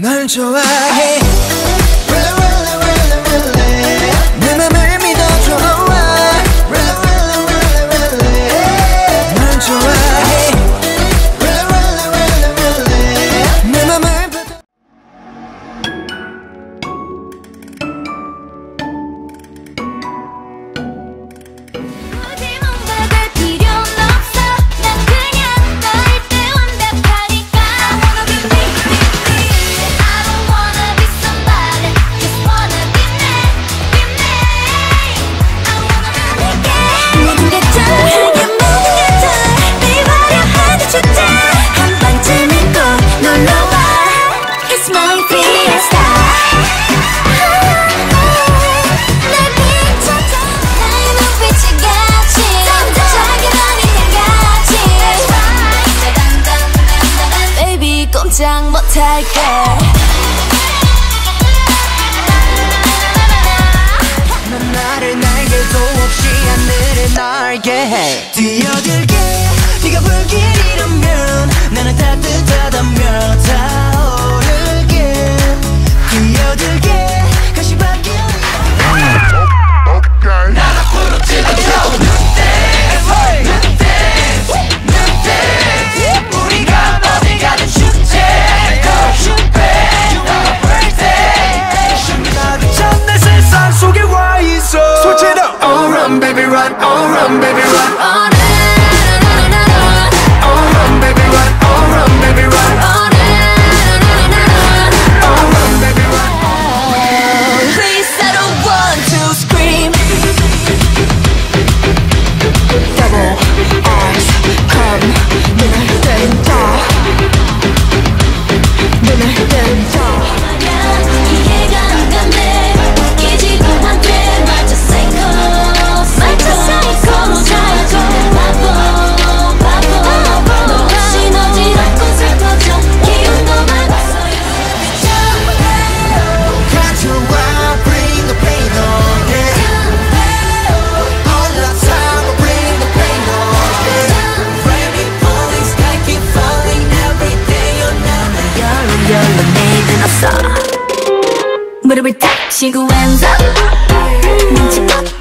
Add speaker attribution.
Speaker 1: 널 좋아해.
Speaker 2: 못할게.
Speaker 1: 넌 나를 날개도 없이 하늘에 날게 해. 뛰어들게. 네가 불길 이라면 baby, run,
Speaker 2: oh
Speaker 1: run, baby, run,
Speaker 2: oh. But with that, she goes up.